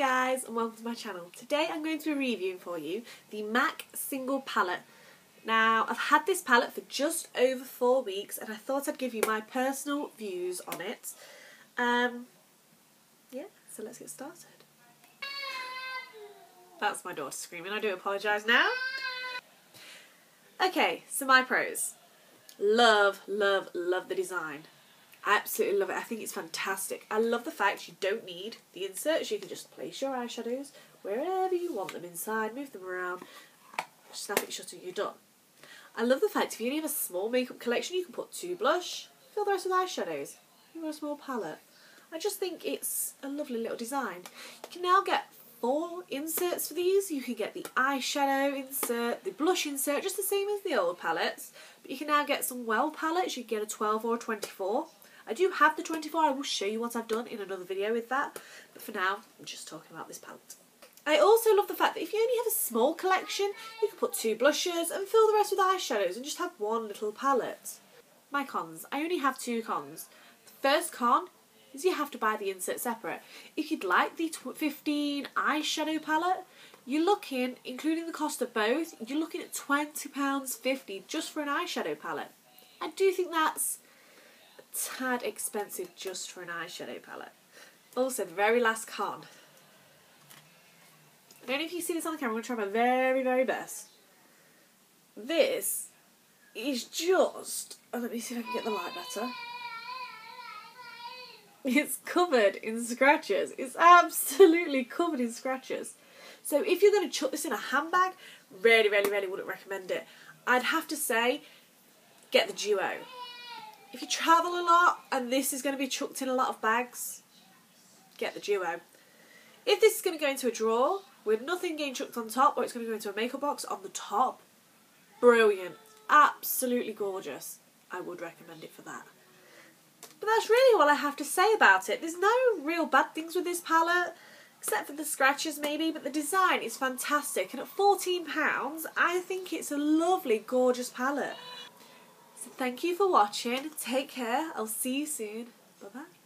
guys and welcome to my channel. Today I'm going to be reviewing for you the MAC single palette. Now I've had this palette for just over four weeks and I thought I'd give you my personal views on it. Um, yeah, so let's get started. That's my daughter screaming, I do apologise now. Okay, so my pros. Love, love, love the design. I absolutely love it. I think it's fantastic. I love the fact you don't need the inserts. You can just place your eyeshadows wherever you want them inside, move them around, snap it shut and you're done. I love the fact if you only have a small makeup collection, you can put two blush, fill the rest with eyeshadows. You've got a small palette. I just think it's a lovely little design. You can now get four inserts for these. You can get the eyeshadow insert, the blush insert, just the same as the old palettes. But you can now get some well palettes. You can get a 12 or a 24. I do have the 24, I will show you what I've done in another video with that, but for now, I'm just talking about this palette. I also love the fact that if you only have a small collection, you can put two blushes and fill the rest with eyeshadows and just have one little palette. My cons. I only have two cons. The first con is you have to buy the insert separate. If you'd like the 15 eyeshadow palette, you're looking, including the cost of both, you're looking at £20.50 just for an eyeshadow palette. I do think that's tad expensive just for an eyeshadow palette. Also, the very last con. I don't know if you see this on the camera, I'm going to try my very, very best. This is just... Oh, let me see if I can get the light better. It's covered in scratches. It's absolutely covered in scratches. So if you're going to chuck this in a handbag, really, really, really wouldn't recommend it. I'd have to say, get the duo if you travel a lot and this is going to be chucked in a lot of bags, get the duo. If this is going to go into a drawer with nothing getting chucked on top or it's going to go into a makeup box on the top, brilliant. Absolutely gorgeous. I would recommend it for that. But that's really all I have to say about it. There's no real bad things with this palette, except for the scratches maybe, but the design is fantastic. And at £14, I think it's a lovely, gorgeous palette. So thank you for watching. Take care. I'll see you soon. Bye bye.